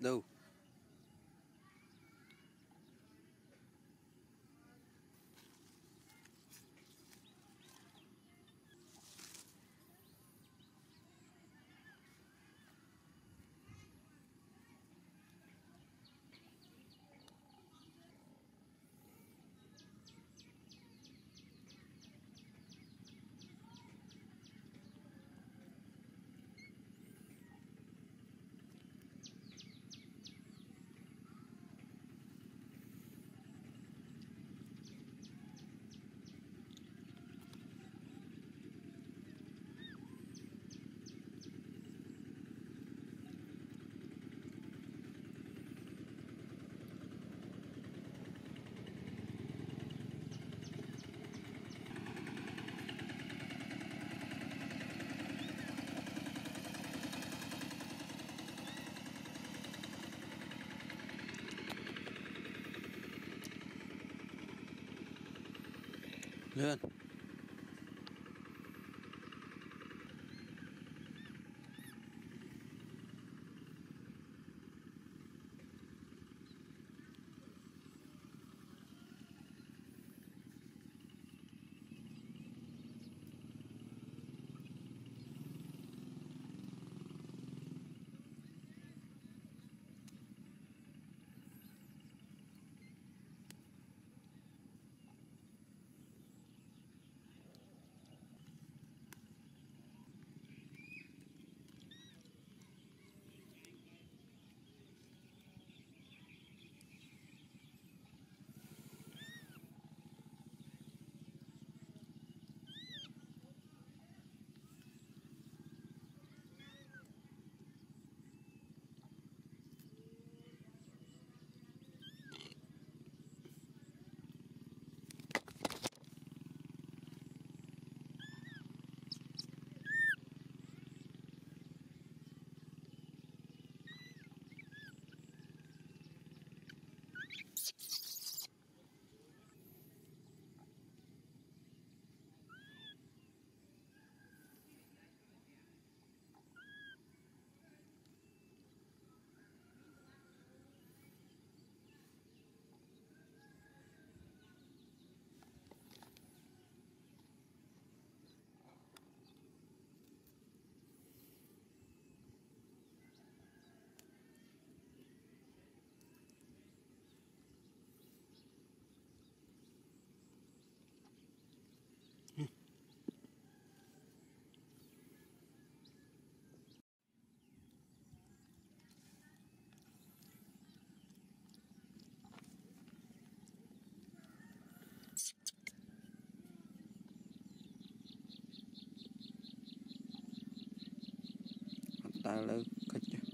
No. Learn. តែឥឡូវកិច្ច